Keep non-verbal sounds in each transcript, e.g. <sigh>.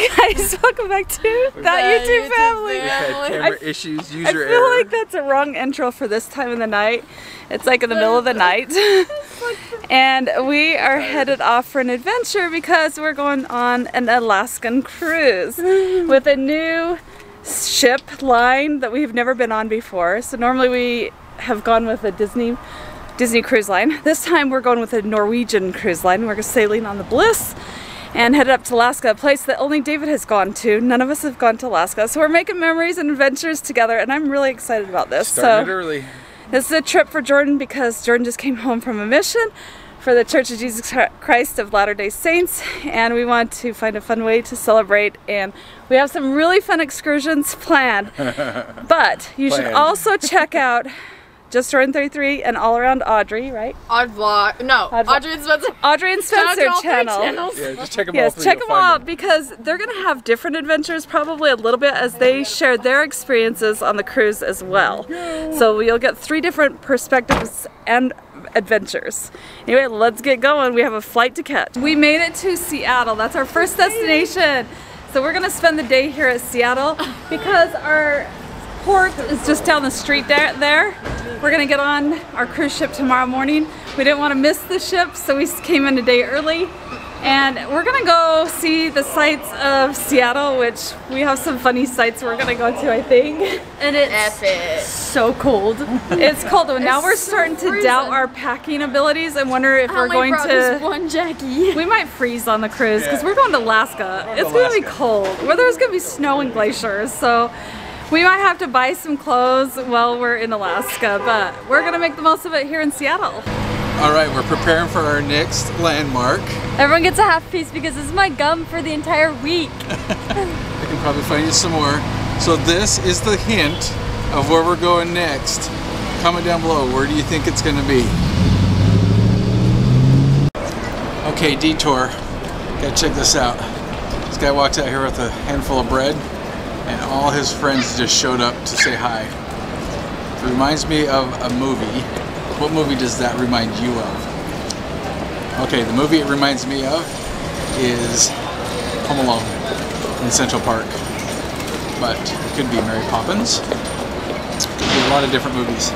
Hi guys, <laughs> welcome back to that YouTube family. We've had I- camera issues, I feel error. like that's a wrong intro for this time of the night. It's like in the middle of the night. <laughs> and we are headed off for an adventure because we're going on an Alaskan cruise with a new ship line that we've never been on before. So normally we have gone with a Disney Disney cruise line. This time we're going with a Norwegian cruise line. We're sailing on the Bliss and headed up to Alaska, a place that only David has gone to. None of us have gone to Alaska. So we're making memories and adventures together and I'm really excited about this. Started so early. this is a trip for Jordan because Jordan just came home from a mission for the Church of Jesus Christ of Latter-day Saints and we want to find a fun way to celebrate and we have some really fun excursions planned. <laughs> but you should also check out Just Jordan 33 and All Around Audrey, right? Odd vlog. No, Odd vlog. Audrey and Spencer. Audrey and Shout out Spencer to all three channel. channels. Yeah, just check them all. Yes, check you'll them find out because they're going to have different adventures, probably a little bit as they share their experiences on the cruise as well. So you'll get three different perspectives and adventures. Anyway, let's get going. We have a flight to catch. We made it to Seattle. That's our first destination. So we're going to spend the day here at Seattle because our port is just down the street there. there. We're gonna get on our cruise ship tomorrow morning. We didn't want to miss the ship, so we came in a day early. And we're gonna go see the sights of Seattle, which we have some funny sights we're gonna go to, I think. And it's epic. So cold. It's cold. And now It's we're so starting to doubt our packing abilities and wonder if I we're going to. one Jackie. We might freeze on the cruise because Yeah. we're going to Alaska. Going to it's gonna be cold. Where there's gonna be snow and glaciers, so we might have to buy some clothes while we're in Alaska. But we're gonna make the most of it here in Seattle. All right, we're preparing for our next landmark. Everyone gets a half piece because this is my gum for the entire week. <laughs> I can probably find you some more. So this is the hint of where we're going next. Comment down below, where do you think it's gonna be? Okay, detour. Gotta check this out. This guy walks out here with a handful of bread and all his friends just showed up to say hi. It reminds me of a movie. What movie does that remind you of? Okay, the movie it reminds me of is Home Alone in Central Park. But it could be Mary Poppins. Could be a lot of different movies.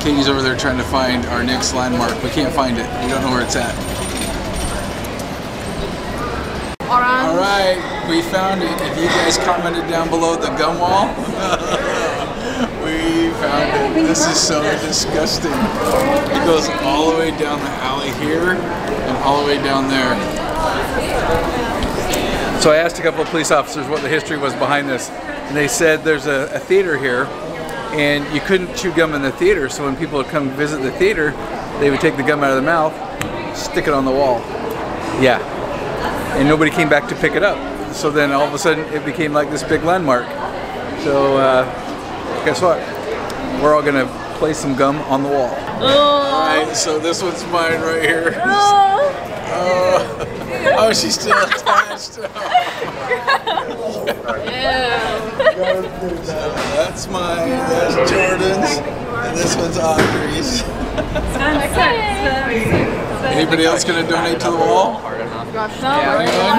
Katie's over there trying to find our next landmark. We can't find it. We don't know where it's at. All right, we found it. If you guys commented down below the gum wall, <laughs> we found it. This is so disgusting. It goes all the way down the alley here and all the way down there. So I asked a couple of police officers what the history was behind this, and they said there's a, a theater here, and you couldn't chew gum in the theater. So when people would come visit the theater, they would take the gum out of the mouth, stick it on the wall. Yeah, and nobody came back to pick it up. So then all of a sudden it became like this big landmark. So uh, guess what? We're all gonna place some gum on the wall. All right, so this one's mine right here. Oh, <laughs> oh she's still <laughs> attached. <laughs> so That's mine, that's Jordan's, and this one's Audrey's. Anybody else gonna donate to the wall? Anyone?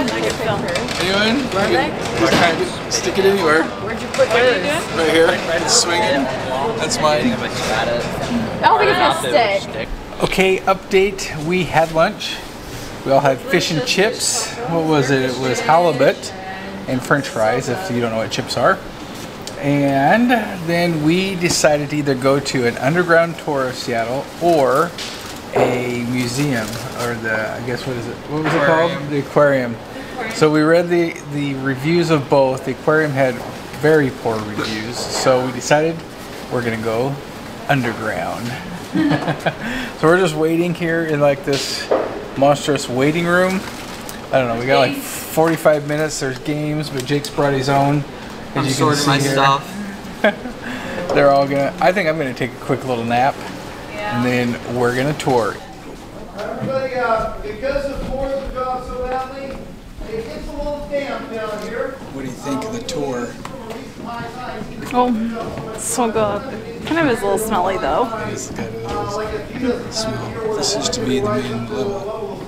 Anyone? Anyone? Stick it anywhere. Where'd you put yours? Right here. It's swinging. That's mine. I don't think it's gonna stick. Okay, update. We had lunch. We all had fish and chips. What was it? It was halibut and french fries, if you don't know what chips are. And then we decided to either go to an underground tour of Seattle or a museum, or the, I guess, what is it? What was it called? The aquarium. So we read the, the reviews of both. The aquarium had very poor reviews, so we decided we're gonna go underground. <laughs> so we're just waiting here in like this monstrous waiting room. I don't know, we got like 45 minutes, there's games, but Jake's brought his own. As I'm you sorting my stuff. <laughs> They're all gonna, I think I'm gonna take a quick little nap. And then we're gonna tour. Everybody, uh, because the floors have gone so badly, it gets a little damp down here. What do you think of the tour? Oh, so good. Kind of is a little smelly though. This kind of smell. This used to be the main level.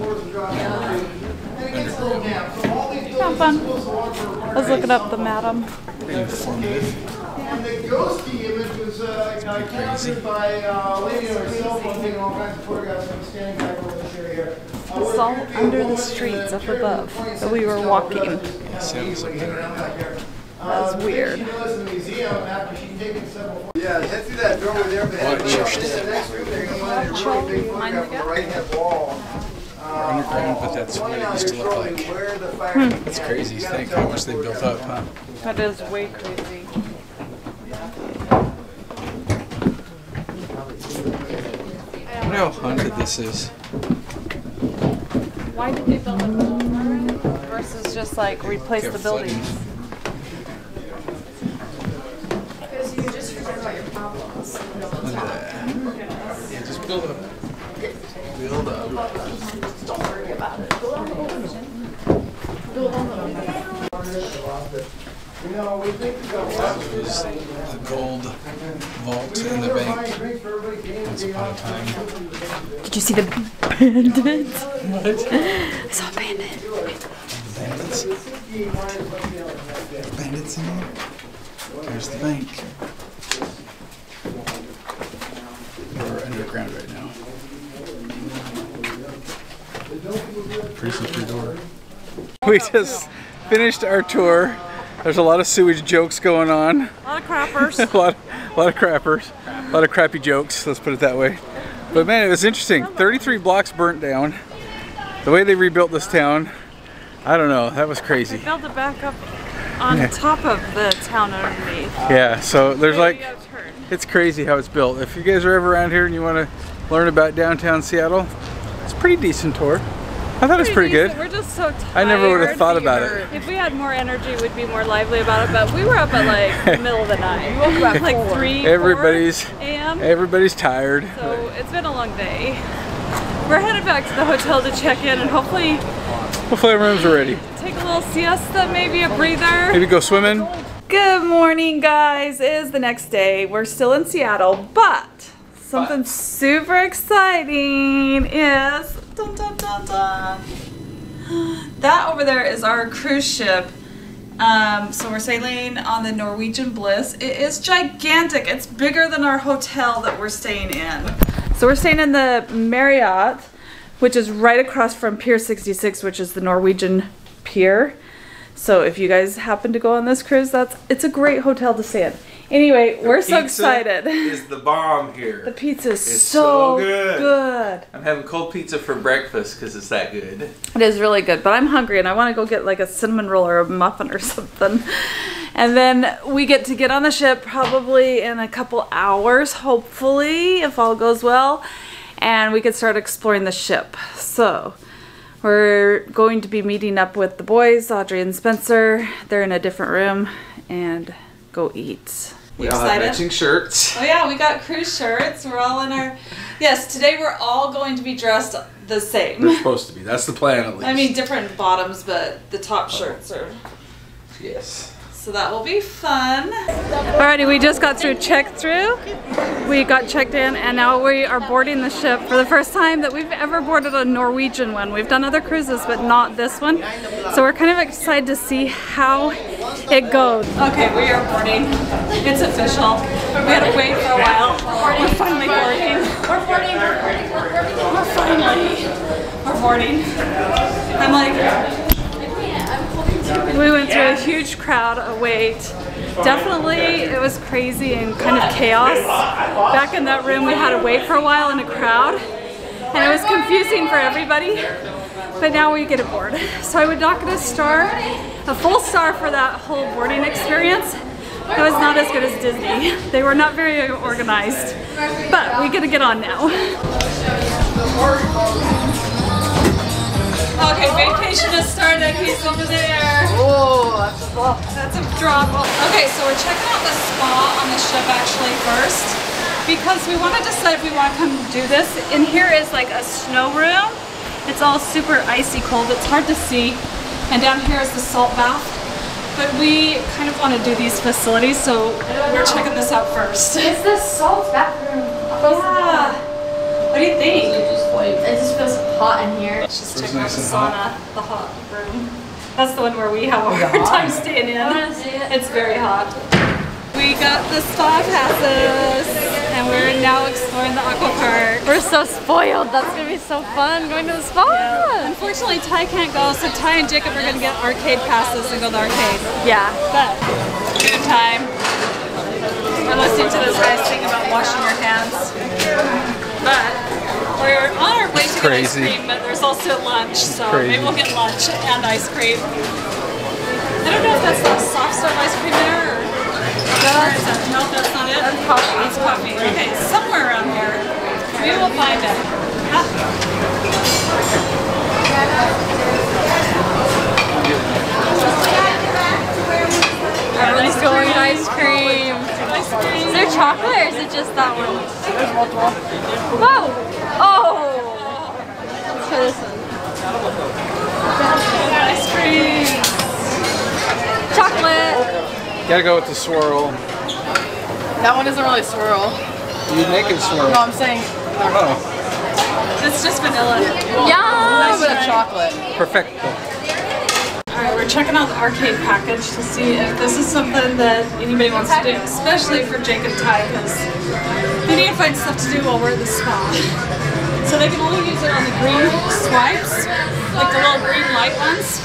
And it gets a little damp. So all these Have fun. I was looking up the madam. Informative. And the ghosty image was uh, uh, captured by uh, a lady on her cell taking all kinds of photographs of standing back over this area. It's all under the streets up above that we were walking. Sounds like that. That was weird. She was in the museum after she'd taken several. Yeah, head through that doorway there, Watch your step. the next room there, you're gonna find a really big photograph on the right. Underground, but that's what it used to look like. Where the fire hmm. That's crazy. Think how much they built up, huh? That is way crazy. I wonder how haunted this is. Why did they build it versus just like replace the Kept buildings? flooding. Look at that. Yeah, just build up. Build up. No, we think we got That was the gold vault in the bank drinks for everybody. Games, once upon a time. Did you see the bandits? I saw a bandit. <laughs> Bandits. Bandits in there. There's the bank. We're underground right now. Pretty secure door. <laughs> We just finished our tour. There's a lot of sewage jokes going on. A lot of crappers. <laughs> a lot, a lot of crappers, a lot of crappy jokes. Let's put it that way. But man, it was interesting. 33 blocks burnt down. The way they rebuilt this town, I don't know. That was crazy. Built it back up on top of the town underneath. Yeah. So there's like, You gotta turn. it's crazy how it's built. If you guys are ever around here and you want to learn about downtown Seattle, it's a pretty decent tour. I thought it was pretty good. We're just so tired. I never would have thought about it. If we had more energy, we'd be more lively about it. But we were up at like the <laughs> middle of the night. We woke up at like three, Everybody's- 4 a.m. Everybody's tired. So it's been a long day. We're headed back to the hotel to check in and hopefully Hopefully our rooms are ready. take a little siesta, maybe a breather. Maybe go swimming. Good morning, guys. It is the next day. We're still in Seattle, but something super exciting is dun, dun, dun, that over there is our cruise ship. Um, so we're sailing on the Norwegian Bliss. It is gigantic. It's bigger than our hotel that we're staying in. So we're staying in the Marriott, which is right across from Pier 66, which is the Norwegian pier. So if you guys happen to go on this cruise, that's it's a great hotel to stay in. Anyway, we're so excited. Is the bomb here. The pizza is so, so good. good. I'm having cold pizza for breakfast because it's that good. It is really good, but I'm hungry and I want to go get like a cinnamon roll or a muffin or <laughs> something. And then we get to get on the ship probably in a couple hours, hopefully, if all goes well, and we could start exploring the ship. So we're going to be meeting up with the boys, Audrey and Spencer. They're in a different room and go eat. We You all have matching shirts. Oh yeah, we got cruise shirts. We're all in our. Yes, today we're all going to be dressed the same. They're supposed to be. That's the plan at least. I mean, different bottoms, but the top shirts are. yes. So that will be fun. Alrighty, we just got through check through. We got checked in, and now we are boarding the ship for the first time that we've ever boarded a Norwegian one. We've done other cruises, but not this one. So we're kind of excited to see how it goes. Okay, we are boarding. It's official. We had to wait for a while. We're finally boarding. We're boarding. We're boarding. We're boarding. We're finally. We're boarding. I'm like. We went through a huge crowd, a wait. Definitely, it was crazy and kind of chaos. Back in that room, we had to wait for a while in a crowd, and it was confusing for everybody. But now we get aboard. So I would knock it a star, a full star for that whole boarding experience. It was not as good as Disney. They were not very organized. But we get to get on now. Okay, vacation has started. He's over there. Oh, that's a drop. That's a drop. Okay, so we're checking out the spa on the ship actually first because we want to decide if we want to come do this. In here is like a snow room. It's all super icy cold. It's hard to see. And down here is the salt bath. But we kind of want to do these facilities, so we're checking this out first. It's the salt bathroom. Yeah. What do you think? It just feels hot in here. It's Just Feels checking out nice the and hot. sauna, the hot room. That's the one where we have a <laughs> hard time staying in. It's very hot. We got the spa passes and we're now exploring the aqua park. We're so spoiled. That's gonna be so fun going to the spa. Unfortunately, Ty can't go, so Ty and Jacob are gonna get arcade passes and go to the arcade. Yeah. But good time. We're listening to this guy sing about washing your hands. But we're on our way to get ice cream, but there's also lunch, so Crazy. maybe we'll get lunch and ice cream. I don't know if that's the soft serve ice cream there or. Where is that? No, that's not it. That's coffee. That's coffee. Okay, somewhere around here. Maybe we'll find it. Ah. Everyone's going ice cream. Ice cream. Is there chocolate or is it just that one? Whoa! Oh! Let's try this one. Ice cream. Chocolate! Gotta go with the swirl. That one isn't really swirl. You make it swirl. No, I'm saying Oh, It's just vanilla. a Yum! little bit of chocolate. perfecto. We're checking out the arcade package to see if this is something that anybody wants to do, especially for Jake and Ty, because they need to find stuff to do while we're at the spa. So they can only use it on the green swipes, like the little green light ones.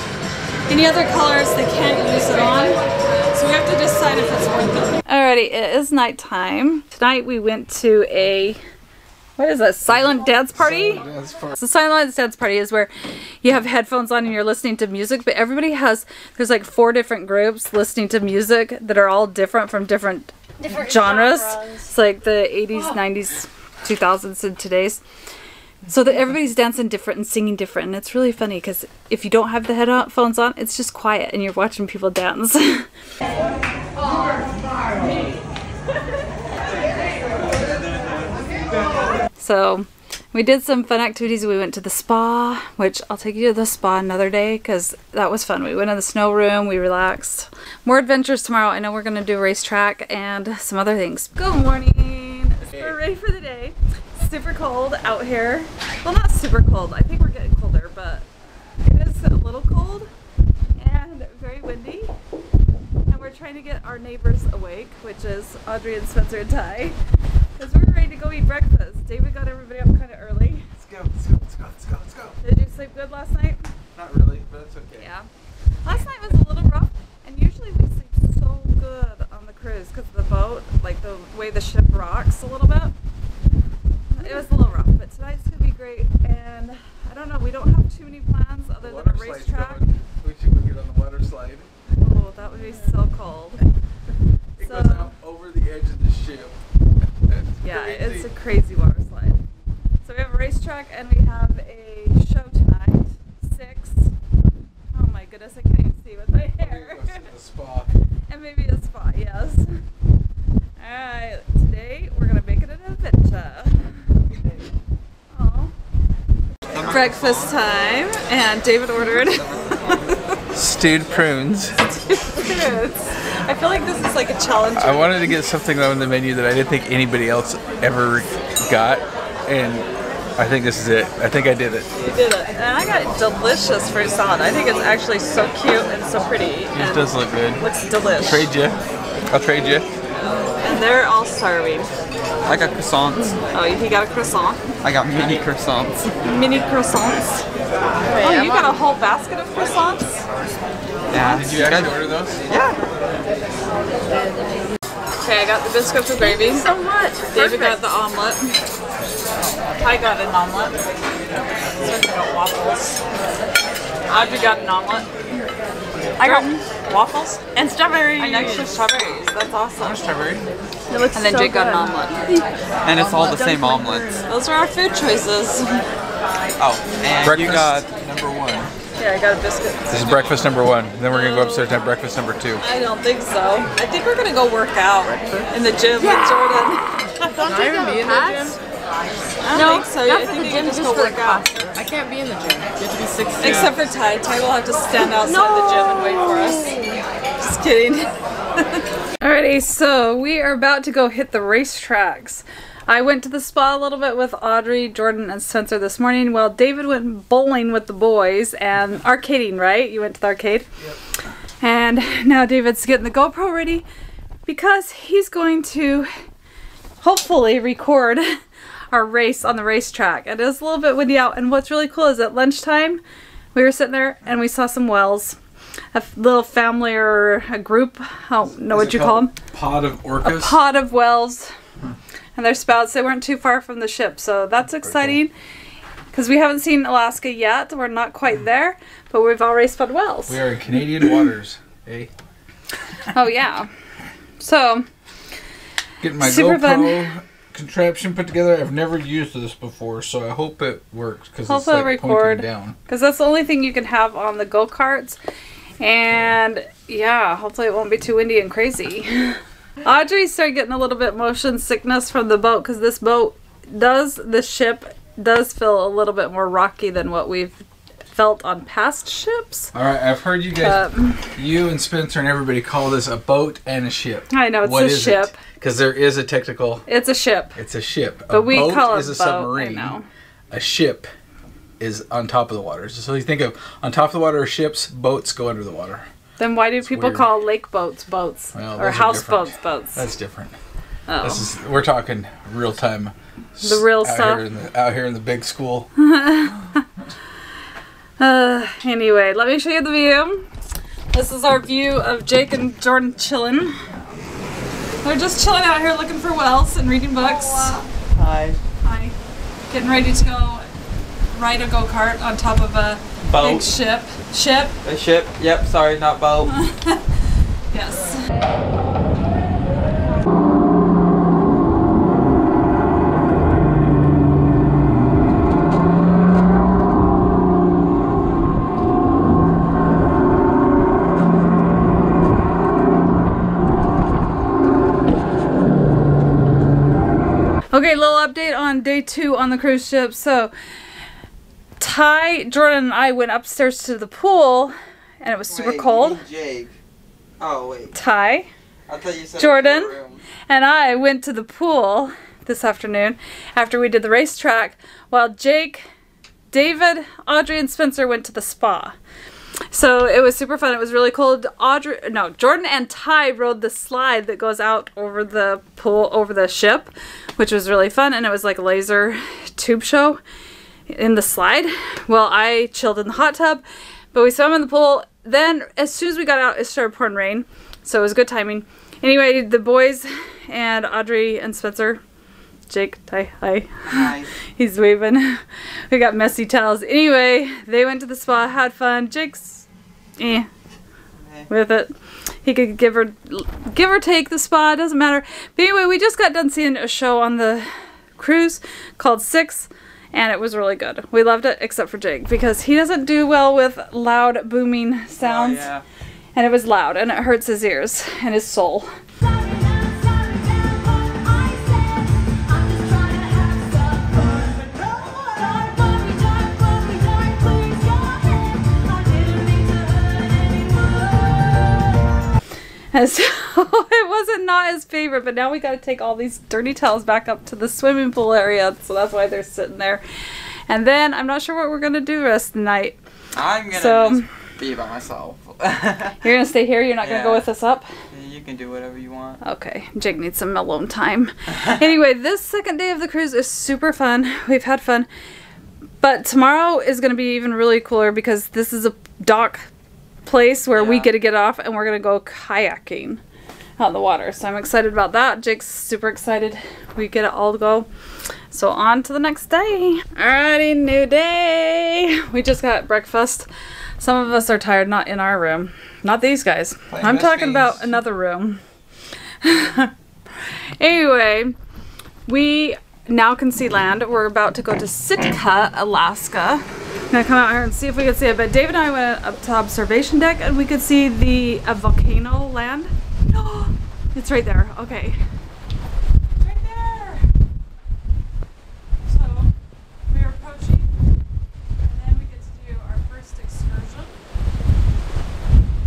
Any other colors they can't use it on. So we have to decide if it's worth it. Alrighty, it is nighttime. Tonight we went to a what is that? Silent dance party? That's far. So silent dance party is where you have headphones on and you're listening to music, but everybody has there's like four different groups listening to music that are all different from different, genres. It's like the 80s, 90s, 2000s, and today's. So that everybody's dancing different and singing different, and it's really funny because if you don't have the headphones on, it's just quiet and you're watching people dance. <laughs> So we did some fun activities. We went to the spa, which I'll take you to the spa another day because that was fun. We went in the snow room, we relaxed. More adventures tomorrow. I know we're going to do a racetrack and some other things. Good morning. We're ready for the day. Super cold out here. Well, not super cold. I think we're getting colder, but it is a little cold and very windy. And we're trying to get our neighbors awake, which is Audrey and Spencer and Ty. Because we're ready to go eat breakfast. David got everybody up kind of early. Let's go, let's go, let's go, let's go, let's go. Did you sleep good last night? Not really, but it's okay. Yeah. Last night was a little rough, and usually we sleep so good on the cruise because the boat, like the way the ship rocks a little bit. It was a little rough, but tonight's gonna be great. And I don't know, we don't have too many plans other than a racetrack. going. We should go get on the water slide. Oh, that would be so cold. It So- goes out over the edge of the ship. Yeah, it's a crazy water slide. So we have a racetrack and we have a show tonight. Six. Oh my goodness, I can't even see with my hair. gonna go spa. <laughs> and maybe a spa, yes. Alright, today we're gonna make it an adventure. <laughs> Aw. Breakfast time, and David ordered stewed prunes. <laughs> Stewed prunes. I feel like this is like a challenge. I wanted to get something on the menu that I didn't think anybody else ever got, and I think this is it. I think I did it. You did it. And I got delicious fruit salad. I think it's actually so cute and so pretty. It does look good. looks delicious. Trade you. I'll trade you. And they're all starving. I got croissants. Oh, he got a croissant. I got mini croissants. Mini croissants. Oh, you got a whole basket of croissants? Yeah. Did you actually order those? Okay, I got the biscuits with gravy. so much. David got the omelet. I got an omelet. Spencer got waffles. Audrey got an omelet. I got waffles and strawberries. And extra strawberries. That's awesome. Strawberry. and then Jake got an omelet. And it's all the same omelets. Those are our food choices. Oh, and Breakfast you got number one. Yeah, I got a biscuit. This is breakfast number one. Then we're gonna go upstairs and have breakfast number two. I don't think so. I think we're gonna go work out in the gym with Jordan. <laughs> Can I even be in the gym? I don't think so. I think you can just go work out. I can't be in the gym. You have to be six. Except for Ty. Ty will have to stand outside the gym and wait for us. Just kidding. <laughs> Alrighty, so we are about to go hit the racetracks. I went to the spa a little bit with Audrey, Jordan, and Spencer this morning while David went bowling with the boys and arcading, right? You went to the arcade? Yep. And now David's getting the GoPro ready because he's going to hopefully record our race on the racetrack. It is a little bit windy out, and what's really cool is at lunchtime we were sitting there and we saw some whales. A little family or a group, I don't know what you call them Pod of a orcas. pod of whales and their spouts. They weren't too far from the ship, so that's exciting. Because we haven't seen Alaska yet, we're not quite there, but we've already spotted whales. we are in Canadian <laughs> waters. eh? Oh yeah. So getting my Super GoPro contraption put together. I've never used this before, so I hope it works because it's like record. pointing down. because that's the only thing you can have on the go karts, and yeah, hopefully it won't be too windy and crazy. <laughs> Audrey started getting a little bit motion sickness from the boat because this boat does the ship does feel a little bit more rocky than what we've felt on past ships. All right, I've heard you guys, Um, you and Spencer and everybody call this a boat and a ship. I know it's What a ship. Because there is a technical. It's a ship, It's a ship. but a we boat call it is a boat. submarine. I know. A ship is on top of the water. So you think of on top of the water are ships, boats go under the water. Then why do people weird. call lake boats boats Well, or those are house boats boats? That's different. oh. This is we're talking real time. The real out stuff. Here in the, out here in the big school. <laughs> Uh, anyway, let me show you the view. This is our view of Jake and Jordan chilling. They're just chilling out here looking for wells and reading books. Hi. Hi. Getting ready to go ride a go kart on top of a big Boat. ship. Ship? A ship. Yep. Sorry, not boat. <laughs> Yes. Okay, little update on day two on the cruise ship. So, Ty, Jordan, and I went upstairs to the pool, and it was super cold. Jake. Oh wait. Ty, I thought you said Jordan? it was your room. and I went to the pool this afternoon after we did the racetrack, while Jake, David, Audrey, and Spencer went to the spa. So it was super fun. It was really cold. Audrey, no, Jordan and Ty rode the slide that goes out over the pool, over the ship, which was really fun. And it was like a laser tube show in the slide. Well, I chilled in the hot tub, but we swam in the pool. Then, as soon as we got out, it started pouring rain. So it was good timing. Anyway, the boys and Audrey and Spencer, Jake, Ty, hi. Hi. <laughs> He's waving. We got messy towels. Anyway, they went to the spa, had fun. Jake's eh with it. He could give or give or take the spa, doesn't matter. But anyway, we just got done seeing a show on the cruise called Six, and it was really good. We loved it, except for Jake because he doesn't do well with loud booming sounds, Oh, yeah. and it was loud and it hurts his ears and his soul. And <laughs> so it wasn't not his favorite, but now we got to take all these dirty towels back up to the swimming pool area, so that's why they're sitting there. And then I'm not sure what we're gonna do the rest of the night. I'm gonna So- just be by myself. <laughs> You're gonna stay here. You're not gonna go with us up. you can do whatever you want. Okay, Jake needs some alone time. <laughs> anyway, this second day of the cruise is super fun. We've had fun. But tomorrow is going to be even really cooler because this is a dock place where we get to get off and we're going to go kayaking out in the water. So I'm excited about that. Jake's super excited. We get it all to go. So on to the next day. Alrighty, new day. We just got breakfast. Some of us are tired, not in our room. Not these guys. Playing I'm talking about another room. <laughs> anyway, we now can see land. We're about to go to Sitka, Alaska. I'm gonna come out here and see if we can see it. But David and I went up to observation deck and we could see the a volcano land. <gasps> it's right there. Okay. Right there. So we are approaching, and then we get to do our first excursion.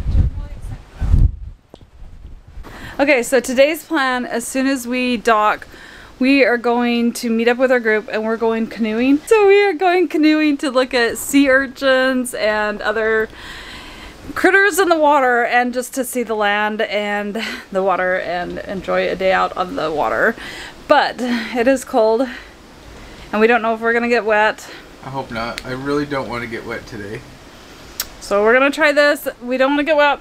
I'm really excited about. Okay, so today's plan, as soon as we dock, we are going to meet up with our group and we're going canoeing. So we are going canoeing to look at sea urchins and other critters in the water and just to see the land and the water and enjoy a day out on the water. But it is cold and we don't know if we're gonna get wet. I hope not. I really don't want to get wet today. So we're gonna try this. We don't want to get wet,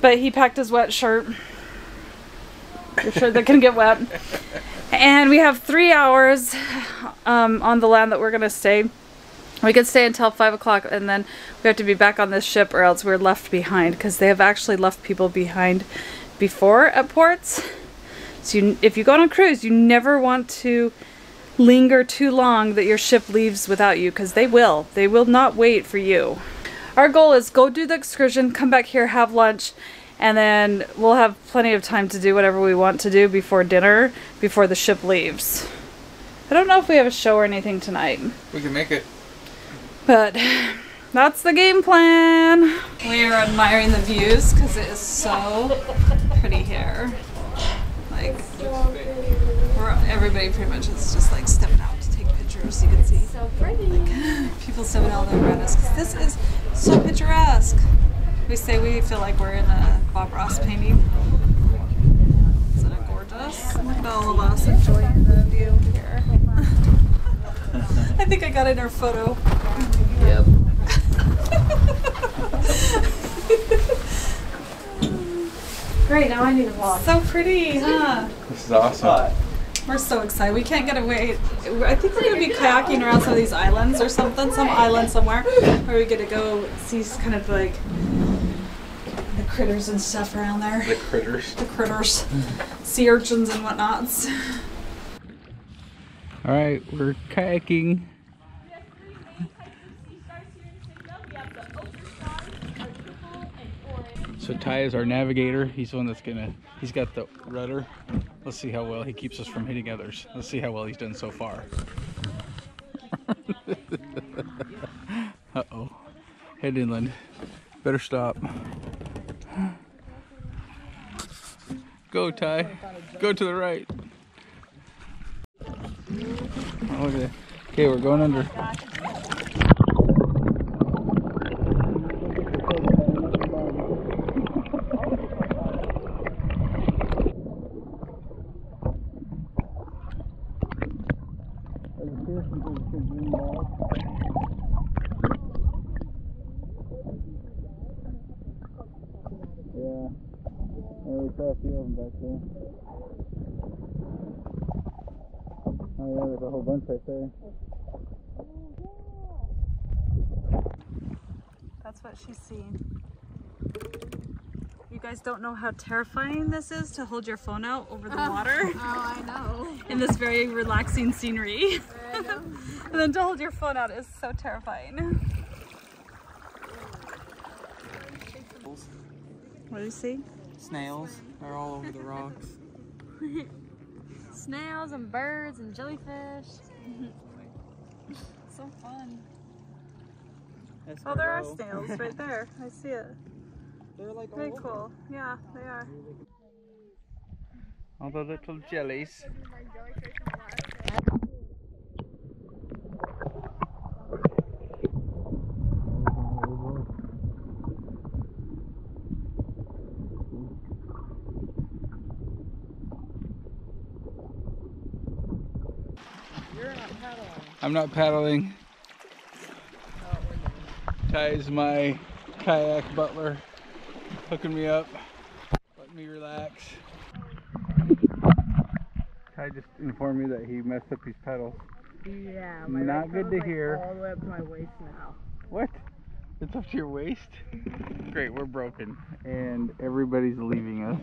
but he packed his wet shirt. Your shirt that can get wet. <laughs> And we have three hours um, on the land that we're gonna stay. We could stay until five o'clock, and then we have to be back on this ship, or else we're left behind because they have actually left people behind before at ports. So you, if you go on a cruise, you never want to linger too long that your ship leaves without you because they will. They will not wait for you. Our goal is go do the excursion, come back here, have lunch, and then we'll have plenty of time to do whatever we want to do before dinner, before the ship leaves. I don't know if we have a show or anything tonight, We can make it. but <laughs> that's the game plan. We are admiring the views because it is so pretty here. Like, we're, everybody pretty much is just like stepping out to take pictures. You can see So pretty. <laughs> people stepping out there around us because this is so picturesque. We say we feel like we're in a Bob Ross painting. Isn't it gorgeous? Look at all of us enjoying the view here. <laughs> I think I got in our photo. Yep. <laughs> Great, now I need a vlog. so pretty, huh? This is awesome. We're so excited. We can't get away. I think we're gonna be kayaking around some of these islands or something, some island somewhere, where we get to go see kind of like the critters and stuff around there. The critters. The critters, sea urchins and whatnots. All right, we're kayaking. So Ty is our navigator. He's the one that's gonna. He's got the rudder. Let's see how well he keeps us from hitting others. Let's see how well he's done so far. <laughs> uh oh. Head inland. Better stop. Go Ty. Go to the right. Oh, okay. Okay, we're going under. Yeah. Yeah, we saw a few of them back there. Oh yeah, there's a whole bunch right there. That's what she's seeing. You guys don't know how terrifying this is to hold your phone out over the <laughs> water Oh, I know. in this very relaxing scenery. <laughs> and then to hold your phone out is so terrifying. What do you see? Snails. They're all over the rocks. <laughs> Snails and birds and jellyfish. <laughs> So fun. That's Oh, there are snails right there. I see it. <laughs> They're like Very all over. cool. Yeah, they are. All the little jellies. I'm not paddling. Ty's my kayak butler, hooking me up, letting me relax. Ty just informed me that he messed up his pedals. Yeah, Not good to hear. all the way up to my waist now. What? It's up to your waist? Great, we're broken. And everybody's leaving us.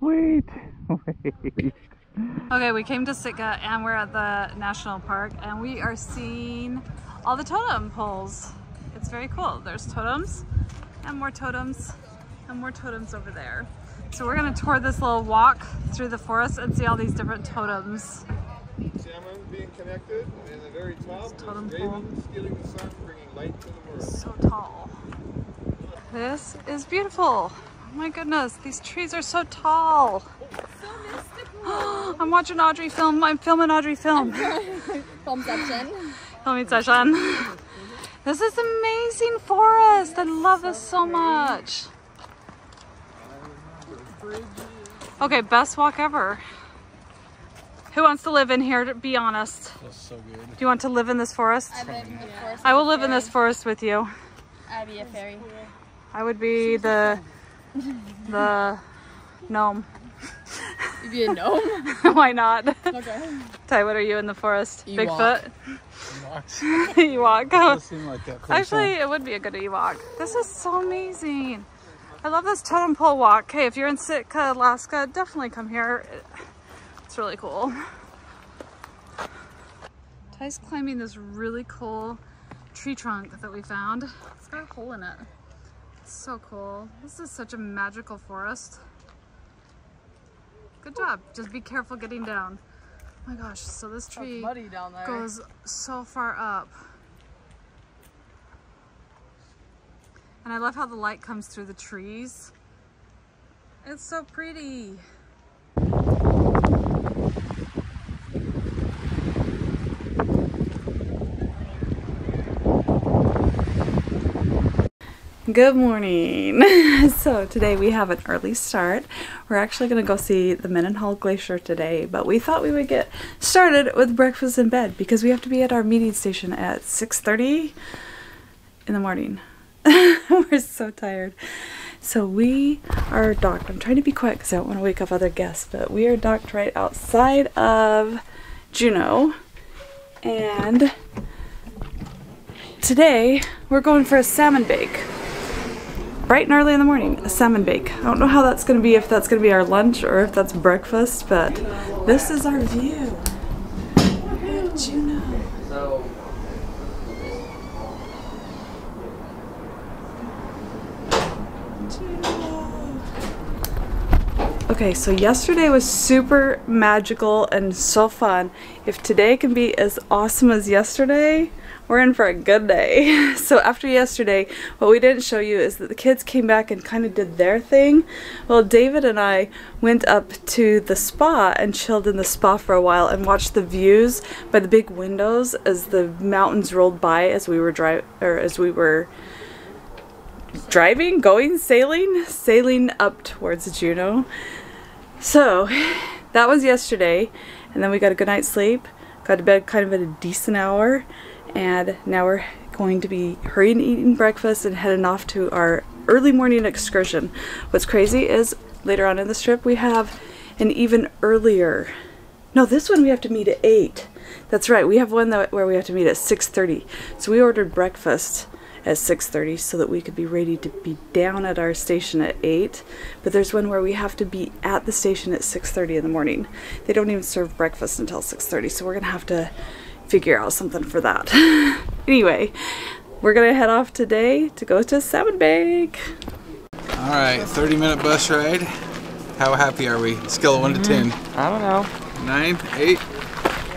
Wait, <laughs> wait. Okay, we came to Sitka and we're at the national park and we are seeing all the totem poles. It's very cool. There's totems and more totems and more totems over there. So we're gonna tour this little walk through the forest and see all these different totems. Salmon being connected, and in the very top Totem pole. stealing the sun, bringing light to the world. So tall. This is beautiful. Oh my goodness, these trees are so tall. <gasps> I'm watching Audrey film. I'm filming Audrey film. <laughs> Film section. Filming session. This is amazing forest. I love this so much. Okay, best walk ever. Who wants to live in here? To be honest. Feels so good. Do you want to live in this forest? I live in the forest. I will live in this forest with you. I'd be a fairy. I would be the the gnome. You'd be a gnome? Why not? okay. Ty, what are you in the forest? Ewok. Bigfoot? Walks. <laughs> Ewok. Does seem like that Actually, it would be a good Ewok. This is so amazing. I love this totem pole walk. Hey, if you're in Sitka, Alaska, definitely come here. It's really cool. Ty's climbing this really cool tree trunk that we found. It's got a hole in it. It's so cool. This is such a magical forest. Good job. Just be careful getting down. Oh my gosh, so this tree down there. goes so far up. And I love how the light comes through the trees. It's so pretty. Good morning. <laughs> so today we have an early start. We're actually going to go see the Mendenhall Glacier today, but we thought we would get started with breakfast in bed because we have to be at our meeting station at 6.30 in the morning. <laughs> We're so tired. So we are docked. I'm trying to be quick because I don't want to wake up other guests, but we are docked right outside of Juneau. And today we're going for a salmon bake bright and early in the morning, a salmon bake. I don't know how that's to be, if that's to be our lunch or if that's breakfast, but this is our view. Juneau. Okay, so yesterday was super magical and so fun. If today can be as awesome as yesterday, we're in for a good day. <laughs> So after yesterday, what we didn't show you is that the kids came back and kind of did their thing. Well, David and I went up to the spa and chilled in the spa for a while and watched the views by the big windows as the mountains rolled by as we were drive or as we were driving, going, sailing, sailing up towards Juneau. So <sighs> that was yesterday, and then we got a good night's sleep, got to bed kind of at a decent hour, and now we're going to be hurrying eating breakfast and heading off to our early morning excursion. What's crazy is later on in this trip we have an even earlier. No, this one we have to meet at 8. That's right, we have one that, where we have to meet at 6.30. So we ordered breakfast at 6.30 so that we could be ready to be down at our station at 8 but there's one where we have to be at the station at 6.30 in the morning they don't even serve breakfast until 6.30 so we're gonna have to figure out something for that <laughs> anyway we're gonna head off today to go to salmon bake All right, 30 minute bus ride. How happy are we? Scale of 1 to 10. I don't know. 9, 8.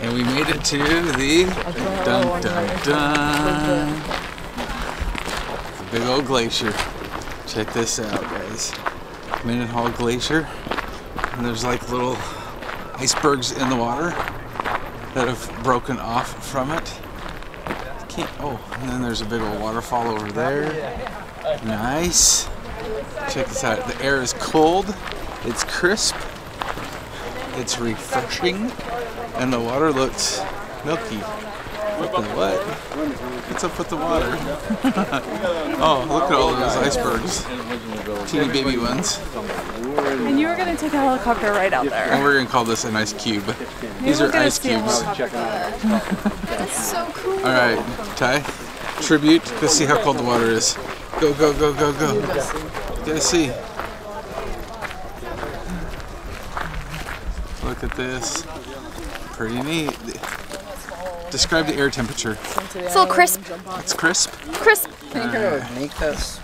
And we made it to the dun dun dun. The big old glacier. Check this out, guys. Mendenhall Glacier. And there's like little icebergs in the water that have broken off from it. Can't, oh, and then there's a big old waterfall over there. Nice. Check this out. The air is cold. It's crisp. It's refreshing. And the water looks milky. What the what? What's up with the water? <laughs> oh, look at all those icebergs. Teeny baby ones. and you were gonna take a helicopter right out there And we're gonna call this an ice cube. These we're are gonna ice cubes. That's so cool. All right, Ty. Tribute. Go see how cold the water is. Go, go, go, go, go. Go see. Look at this. Pretty neat. Describe the air temperature. It's a little crisp. It's crisp. Crisp. Make this.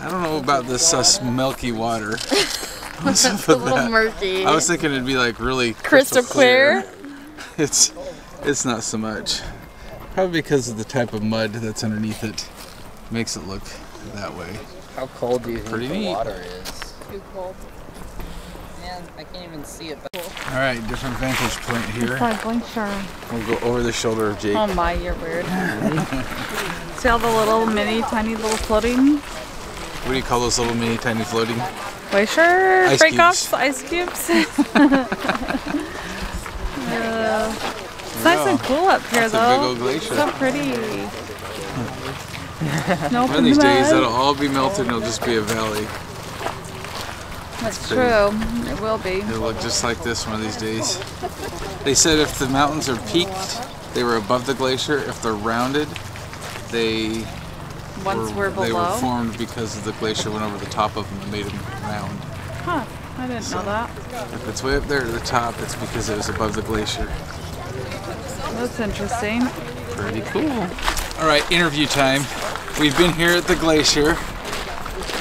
I don't know about this uh, milky water. <laughs> <laughs> What's up It's a little that? murky. I was thinking it'd be like really Crystal clear. <laughs> It's it's not so much. Probably because of the type of mud that's underneath it makes it look that way. How cold do you think Pretty the neat. water is? Too cold. Can't, I can't even see it. But All right, different vantage point here. Like glacier. We'll go over the shoulder of Jake. Oh my, you're weird. <laughs> See all the little mini, tiny little floating What do you call those little mini tiny floating? glacier Ice breakoffs, ice cubes. <laughs> Uh, it's nice and cool up here That's a big though. old glacier. So pretty. <laughs> no One of these days, mud. that'll all be melted and it'll just be a valley. That's true. It will be. It'll look just like this one of these days. They said if the mountains are peaked, they were above the glacier. If they're rounded, they Once we're they were formed because the glacier went over the top of them and made them round. Huh. I didn't know that. If it's way up there at the top, it's because it was above the glacier. That's interesting. Pretty cool. All right, interview time. We've been here at the glacier.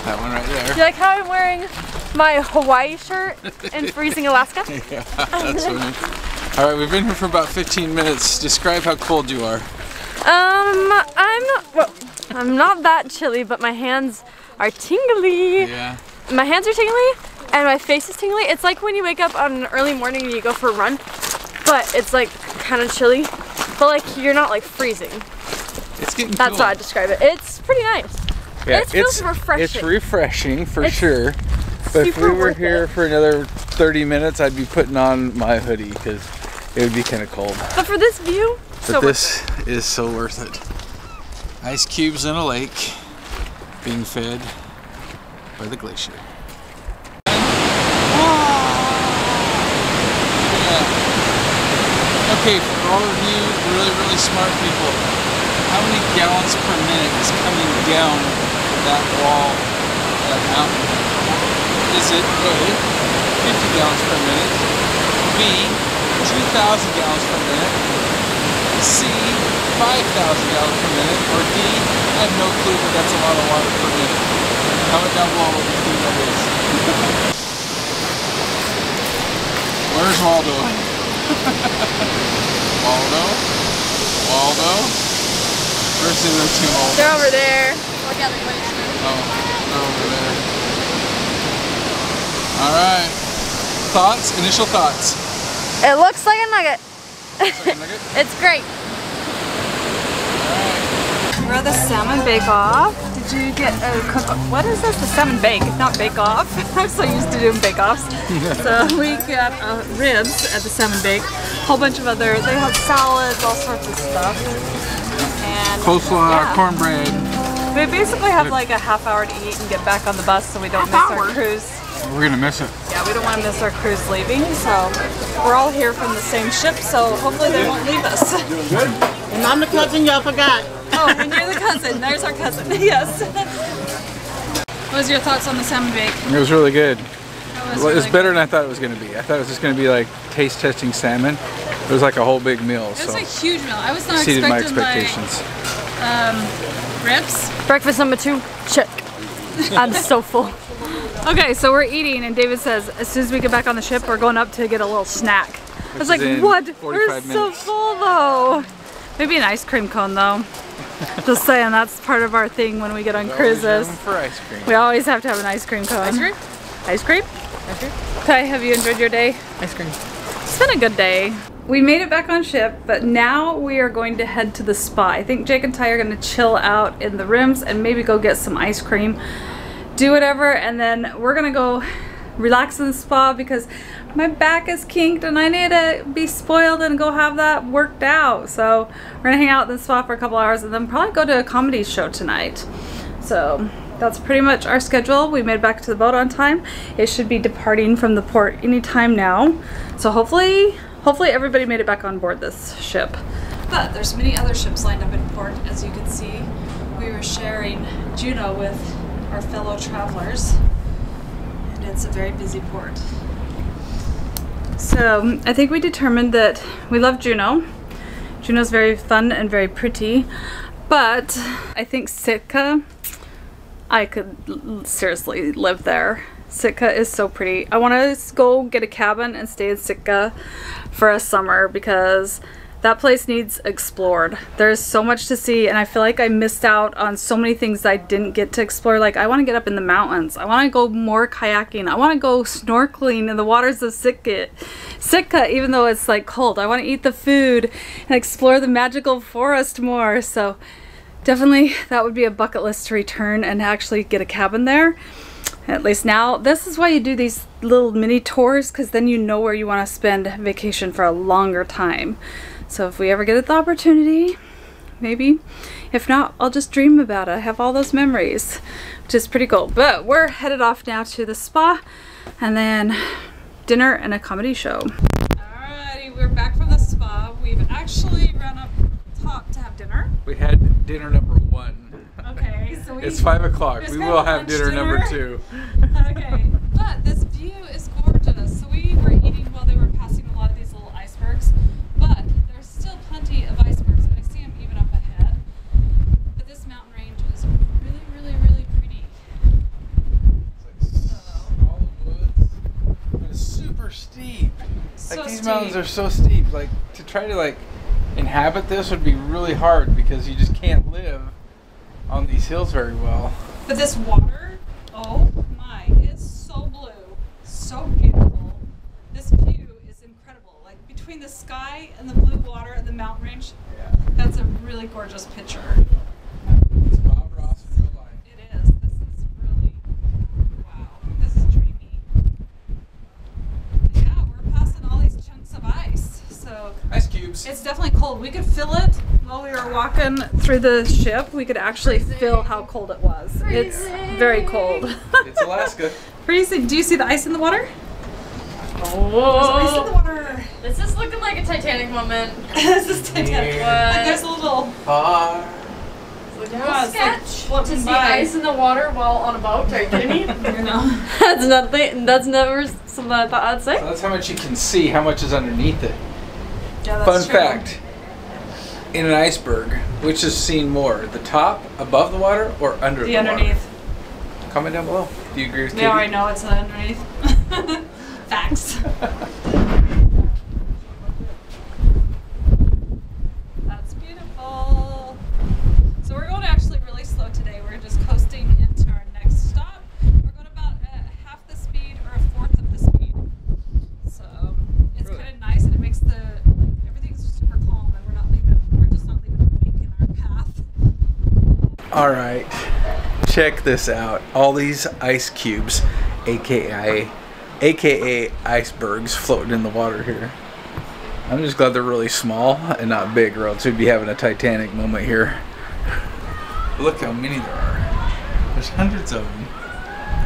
That one right there. You like how I'm wearing my Hawaii shirt in <laughs> freezing Alaska? Yeah, that's funny. All right, we've been here for about 15 minutes. Describe how cold you are. Um, I'm not. Well, I'm not that chilly, but my hands are tingly. Yeah. My hands are tingly, and my face is tingly. It's like when you wake up on an early morning and you go for a run, but it's like kind of chilly, but like you're not like freezing. It's getting That's cool. how I describe it. It's pretty nice. Yeah, It feels it's, refreshing. It's refreshing for It's sure. But if we were here it. for another 30 minutes, I'd be putting on my hoodie because it would be kind of cold. But for this view, But so this is so worth it. Ice cubes in a lake being fed by the glacier. Yeah. Okay, for all of you really, really smart people, how many gallons per minute is coming down that wall, that mountain? Is it A, 50 gallons per minute, B, 2,000 gallons per minute, C, 5,000 gallons per minute, or D, I have no clue, but that's a lot of water per minute. Comment down below what you think that is. Where's Waldo? <laughs> Waldo? Waldo? Where's the other two Waldos? they're over there. Oh, they're over there. Alright. Thoughts? Initial thoughts? It looks like a nugget. Second nugget? <laughs> It's great. We're at the salmon bake off. Did you get a cook? What is this? The salmon bake, It's not bake off. <laughs> I'm so used to doing bake offs. <laughs> so we got uh, ribs at the salmon bake. A whole bunch of other. They have salads, all sorts of stuff. And Coleslaw, yeah. cornbread. We basically have like a half hour to eat and get back on the bus so we don't miss our cruise. We're gonna miss it. Yeah, we don't want to miss our cruise leaving. So we're all here from the same ship, so hopefully they won't leave us. <laughs> And I'm the cousin y'all forgot. Oh, and you're the cousin. There's our cousin. <laughs> Yes. What was your thoughts on the salmon bake? It was really good. It Well, it was better than I thought it was gonna be. I thought it was just gonna be like taste testing salmon. It was like a whole big meal, It was a huge meal. I was not exceeded my expectations. like um, ribs. Breakfast number two, check. I'm so full. Okay, so we're eating, and David says as soon as we get back on the ship, we're going up to get a little snack. I was like, what? We're 45 so full though. Maybe an ice cream cone though. <laughs> Just saying, that's part of our thing when we get on Always cruises. for ice cream. We always have to have an ice cream cone. Ice cream? Ice cream? Ice cream? Ty, have you enjoyed your day? ice cream. It's been a good day. We made it back on ship, but now we are going to head to the spa. I think Jake and Ty are going to chill out in the rooms and maybe go get some ice cream, do whatever, and then we're to go relax in the spa because my back is kinked and I need to be spoiled and go have that worked out. So we're to hang out in the spa for a couple hours and then probably go to a comedy show tonight. So that's pretty much our schedule. We made back to the boat on time. It should be departing from the port anytime now. So hopefully, hopefully everybody made it back on board this ship. But there's many other ships lined up in port, as you can see. We were sharing Juneau with our fellow travelers, and it's a very busy port. So I think we determined that we love Juneau. Juneau's very fun and very pretty, but I think Sitka, I could seriously live there. Sitka is so pretty. I want to go get a cabin and stay in Sitka for a summer because that place needs explored. There's so much to see, and I feel like I missed out on so many things I didn't get to explore. Like, I want to get up in the mountains. I want to go more kayaking. I want to go snorkeling in the waters of Sitka, Sitka, even though it's like cold. I want to eat the food and explore the magical forest more. So, definitely that would be a bucket list to return and actually get a cabin there. At least now, this is why you do these little mini tours because then you know where you want to spend vacation for a longer time. So if we ever get the opportunity, maybe. If not, I'll just dream about it. I have all those memories, which is pretty cool. But we're headed off now to the spa and then dinner and a comedy show. Alrighty, we're back from the spa. We've actually run up top to have dinner. We had dinner number one. Okay, so we... It's five o'clock. We will have lunch dinner, number two. <laughs> okay, but this view is gorgeous. So we were eating while they were passing a lot of these little icebergs, but there's still plenty of icebergs, and I see them even up ahead. But this mountain range is really, really, really pretty. All the woods, but it's super steep. So like these steep. mountains are so steep. Like to try to like inhabit this would be really hard because you just can't live on these hills very well. But this water, oh my, it's so blue, so beautiful. This view is incredible. Like between the sky and the blue water and the mountain range, Yeah. that's a really gorgeous picture. It's Bob Ross in real life. It is. This is really wow. This is dreamy. Yeah, we're passing all these chunks of ice. So Ice it's definitely cold. We could feel it while we were walking through the ship. We could actually feel how cold it was. It's very cold. It's Alaska. <laughs> Freezing. Do you see the ice in the water? There's ice in the Oh, water. this is looking like a Titanic moment. <laughs> this is Titanic. Yeah. Like there's a little Far. yeah, it's like To see by. ice in the water while on a boat? Are you kidding me? <laughs> You know. that's nothing. That's never something I thought I'd say. So that's how much you can see. How much is underneath it? Oh, yeah, Fun true. fact. In an iceberg, which is seen more, the top above the water or under The water? the, underneath. water? Comment down below. Do you agree with me? Katie? already know it's underneath. <laughs> Facts. <laughs> That's beautiful. So we're going actually really slow today. We're just coasting into our next stop. We're going about uh, half the speed or a fourth of the speed. So it's Really? kind of nice and it makes the like, everything's super calm and we're not leaving. We're just not leaving a wake in our path. All right, check this out. All these ice cubes, aka, aka icebergs, floating in the water here. I'm just glad they're really small and not big, or else we'd be having a Titanic moment here. Look how many there are. There's hundreds of them.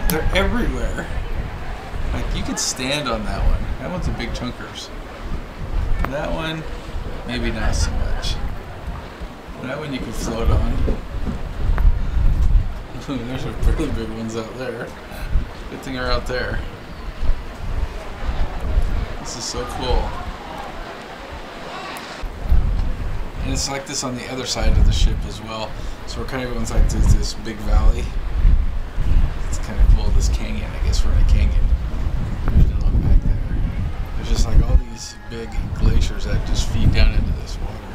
They're everywhere. Like you could stand on that one. That one's a big chunkers. That one, maybe not so much. That one you could float on. <laughs> There's some really big ones out there. Good thing they're out there. This is so cool. And it's like this on the other side of the ship as well. So we're kind of going like this, this big valley. It's kind of cool. This canyon, I guess we're in a canyon. Back there. There's just like all these big glaciers that just feed down into this water.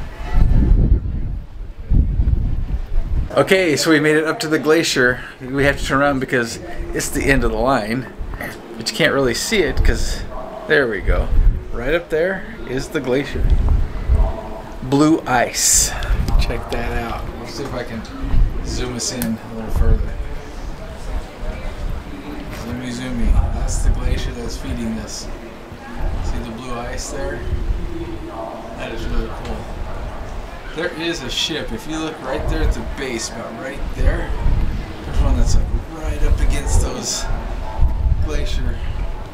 Okay, so we made it up to the glacier. We have to turn around because it's the end of the line. But you can't really see it because there we go. Right up there is the glacier. Blue ice. Check that out. Let's see if I can zoom us in a little further. Zoomy, zoomy. That's the glacier that's feeding this. See the blue ice there? That is really cool. There is a ship. If you look right there at the base, about right there, there's one that's like right up against those glacier.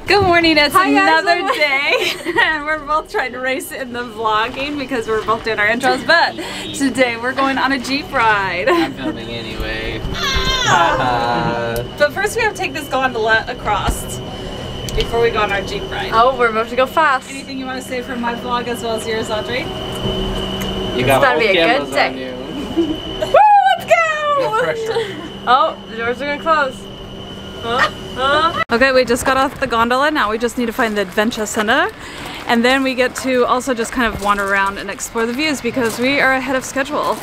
Good morning, it's Hi, guys. another day, and <laughs> we're both trying to race in the vlogging because we're both doing our intros, but today we're going on a Jeep ride. I'm filming anyway. <laughs> But first we have to take this gondola across before we go on our Jeep ride. Oh, we're about to go fast. Anything you want to say from my vlog as well as yours, Audrey? You got gonna be a good day. <laughs> Woo, let's go! <laughs> Oh, the doors are gonna close. Huh? Okay, we just got off the gondola. Now we just need to find the Adventure Center. And then we get to also just kind of wander around and explore the views because we are ahead of schedule.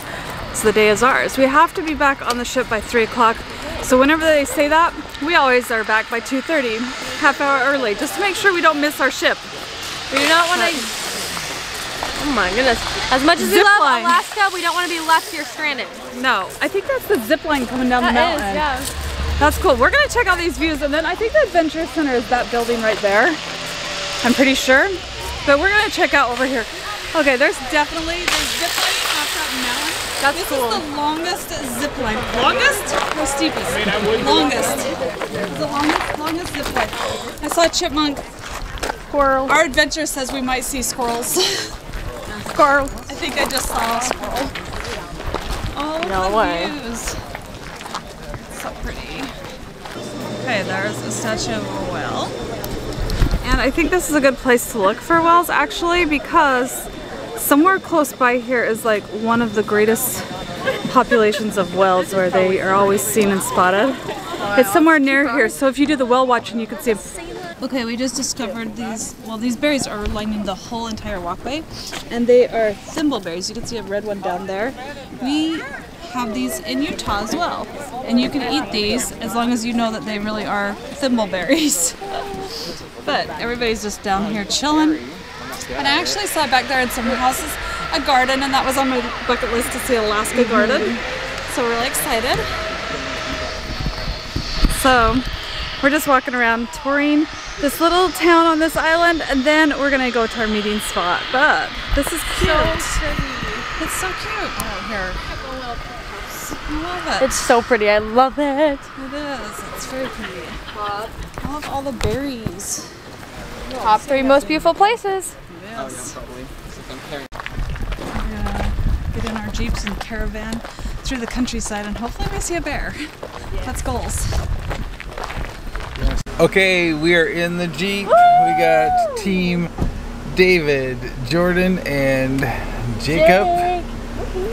So the day is ours. We have to be back on the ship by 3 o'clock. So whenever they say that, we always are back by 2.30, half hour early, just to make sure we don't miss our ship. We do not want to. Oh my goodness! As much as we Zip love line. Alaska, we don't want to be left here stranded. No, I think that's the zip line coming down that the That is, yeah. That's cool. We're gonna check out these views and then I think the Adventure Center is that building right there. I'm pretty sure. But we're gonna check out over here. Okay, there's definitely the zip line off that mountain. That's this cool. is the longest zip line. Longest or steepest? Longest. The longest, longest zip line. I saw a chipmunk. Squirrel. Our adventure says we might see squirrels. <laughs> Squirrel. I think I just saw a squirrel. Oh, look No the way. views. So pretty. Okay, there's a statue of a whale. And I think this is a good place to look for whales actually because somewhere close by here is like one of the greatest populations of whales where they are always seen and spotted. It's somewhere near here, so if you do the whale watching, you can see them. Okay, we just discovered these. Well, these berries are lining the whole entire walkway, and they are thimbleberries. You can see a red one down there. We have these in Utah as well, and you can eat these as long as you know that they really are thimbleberries. <laughs> but everybody's just down here chilling. And I actually saw back there in some houses a garden, and that was on my bucket list to see Alaska mm-hmm. garden. So we're really excited. So we're just walking around touring this little town on this island and then we're gonna go to our meeting spot. But this is cute. So It's so cute. Oh, here. I love it. It's so pretty. I love it. It is. It's very pretty. I love all the berries. Top three most beautiful places. Yes. We're gonna get in our jeeps and caravan through the countryside and hopefully we see a bear. That's goals. Okay, we are in the Jeep. We got team David, Jordan, and Jacob.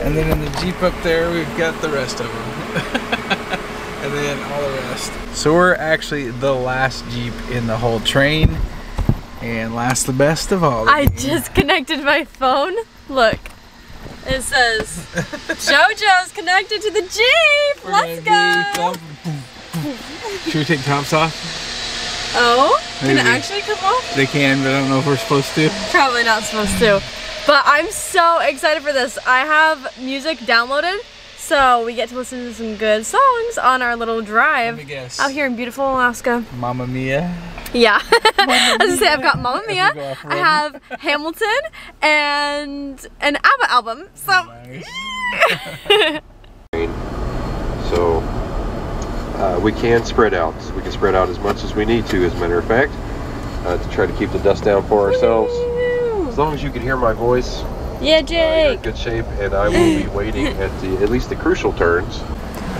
And then in the Jeep up there, we've got the rest of them. <laughs> and then all the rest. So we're actually the last Jeep in the whole train. And last the best of all. I just connected my phone. Look. It says <laughs> JoJo's connected to the Jeep. We're Let's go. Should we take tops off? Oh, can it actually come off? They can, but I don't know if we're supposed to. Probably not supposed to. But I'm so excited for this. I have music downloaded, so we get to listen to some good songs on our little drive Let me guess. out here in beautiful Alaska. Mamma Mia. Yeah. <laughs> As I say, I've got Mamma Mia, go I have Hamilton, and an ABBA album. So <laughs> So uh, we can spread out. We can spread out as much as we need to, as a matter of fact, uh, to try to keep the dust down for ourselves. As long as you can hear my voice, yeah, uh, you're in Jake. good shape, and I will be <laughs> waiting at the at least the crucial turns.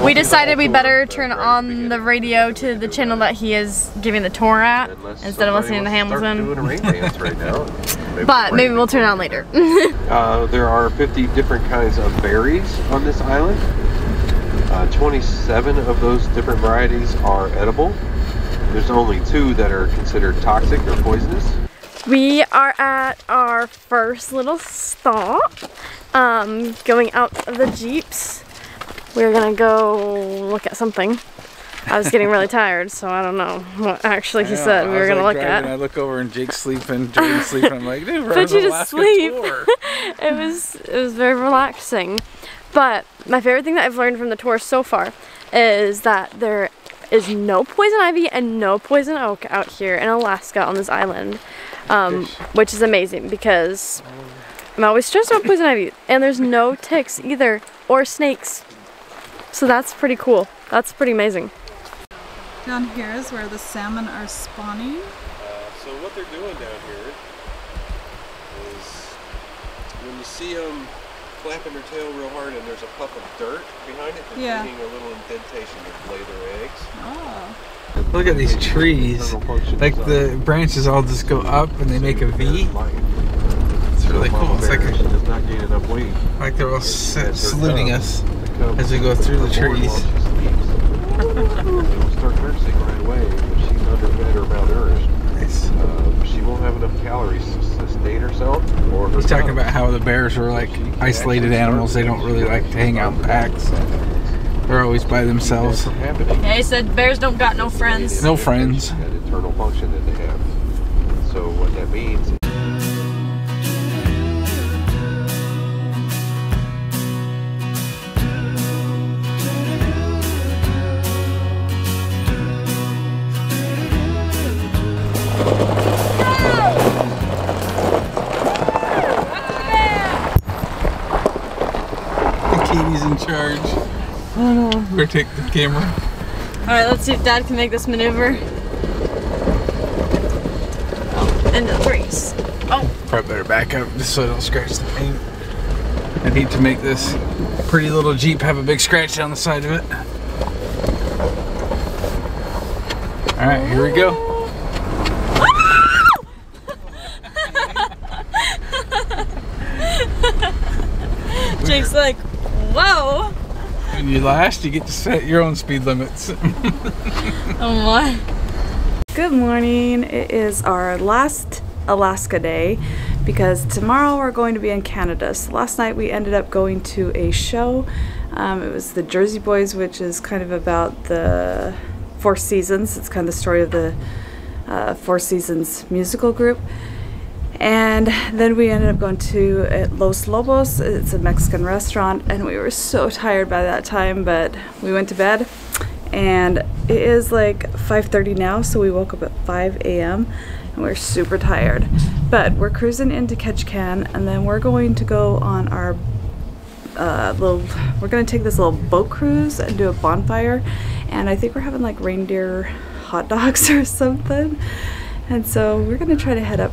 We decided we better turn on the radio to the channel that he is giving the tour at Unless instead of listening to Hamilton. doing a rain dance right now. <laughs> Maybe But maybe we'll turn it on later. <laughs> Uh, there are 50 different kinds of berries on this island. Uh, 27 of those different varieties are edible. There's only two that are considered toxic or poisonous. We are at our first little stop, um, going out of the Jeeps. We're gonna go look at something. I was getting really <laughs> tired, so I don't know what actually he I know, said we were was, gonna like, look driving, at. I look over and Jake's sleeping, Jordan's sleeping. I'm like, dude, we're Put on you an to Alaska sleep. tour. <laughs> it was it was very relaxing. But my favorite thing that I've learned from the tour so far is that there is no poison ivy and no poison oak out here in Alaska on this island, um, which is amazing because I'm always stressed about poison ivy and there's no ticks either or snakes. So that's pretty cool. That's pretty amazing. Down here is where the salmon are spawning. so what they're doing down here is when you see them flapping their tail real hard and there's a puff of dirt behind it, they're Yeah. creating a little indentation to lay their eggs. Oh. Look at these trees. Like the branches all just go up and they make a V. It's really cool. It's like, a, does not gain enough weight. like they're all sa- That's her saluting us as we go through the trees. she sleeps. She'll start nursing right away if she's underfed or malnourished. Nice. Uh, she won't have enough calories to sustain herself or her He's talking about how the bears are like isolated animals. They don't really like to hang out in packs. They're always by themselves. That's. Yeah, he said bears don't got no friends. No friends. That internal function that they have. Take the camera. Alright, let's see if Dad can make this maneuver. Oh, into the brace. Oh. Probably better back up just so I don't scratch the paint. I need to make this pretty little Jeep have a big scratch down the side of it. Alright, here we go. Jake's like, whoa! When you last, you get to set your own speed limits. <laughs> Oh my. Good morning. It is our last Alaska day because tomorrow we're going to be in Canada. So last night we ended up going to a show. Um, it was the Jersey Boys, which is kind of about the Four Seasons. It's kind of the story of the uh, Four Seasons musical group. And then we ended up going to uh, Los Lobos. It's a Mexican restaurant, and we were so tired by that time, but we went to bed. And it is like 5:30 now, so we woke up at 5 a.m. and we're super tired. But we're cruising into Ketchikan, and then we're going to go on our uh, little. We're gonna take this little boat cruise and do a bonfire, and I think we're having like reindeer hot dogs <laughs> or something. And so we're gonna try to head up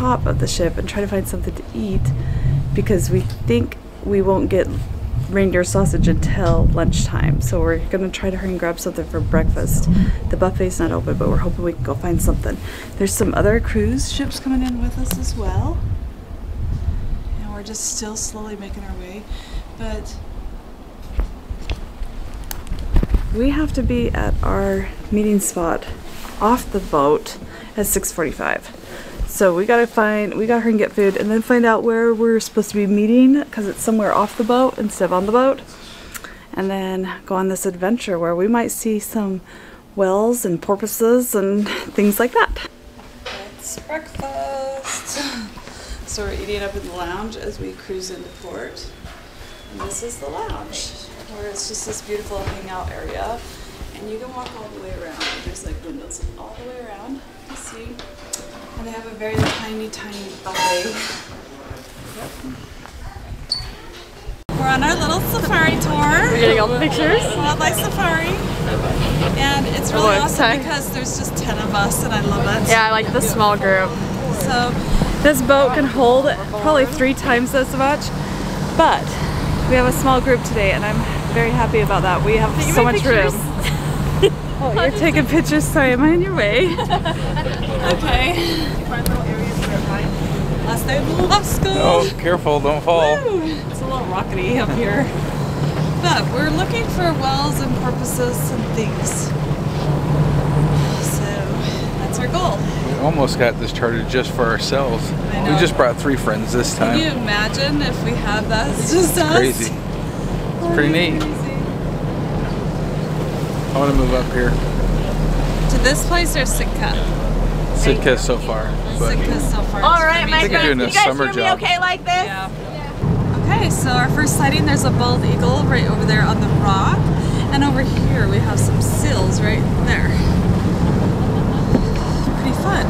top of the ship and try to find something to eat because we think we won't get reindeer sausage until lunchtime. So we're gonna try to hurry and grab something for breakfast. The buffet's not open, but we're hoping we can go find something. There's some other cruise ships coming in with us as well. And we're just still slowly making our way. But we have to be at our meeting spot off the boat at 6:45. So we gotta find, we gotta hurry and get food, and then find out where we're supposed to be meeting, because it's somewhere off the boat instead of on the boat. And then go on this adventure where we might see some whales and porpoises and <laughs> things like that. It's breakfast. So we're eating up in the lounge as we cruise into port. And this is the lounge, where it's just this beautiful hangout area. And you can walk all the way around. There's like windows all the way around. You see. And they have a very tiny, tiny buffet. We're on our little safari tour. We're getting all the pictures. Wildlife safari. And it's really Oh, awesome because there's just 10 of us and I love it. Yeah, I like the small group. So this boat can hold probably three times as much, but we have a small group today and I'm very happy about that. We have so much room. <laughs> oh, you're taking pictures. Sorry, am I in your way? <laughs> okay. Last day of Alaska. Oh, careful, don't fall. Woo! It's a little rockety up here. But we're looking for wells and porpoises and things. So that's our goal. We almost got this charted just for ourselves. I We just brought three friends this time. Can you imagine if we had that as just us? Crazy. It's pretty neat. I want to move up here. To this place or Sitka? Sitka so far, but Sitka so far. All right, my I think you're doing a summer job. like this? Yeah. Okay, so our first sighting, there's a bald eagle right over there on the rock. And over here we have some seals right there. Pretty fun.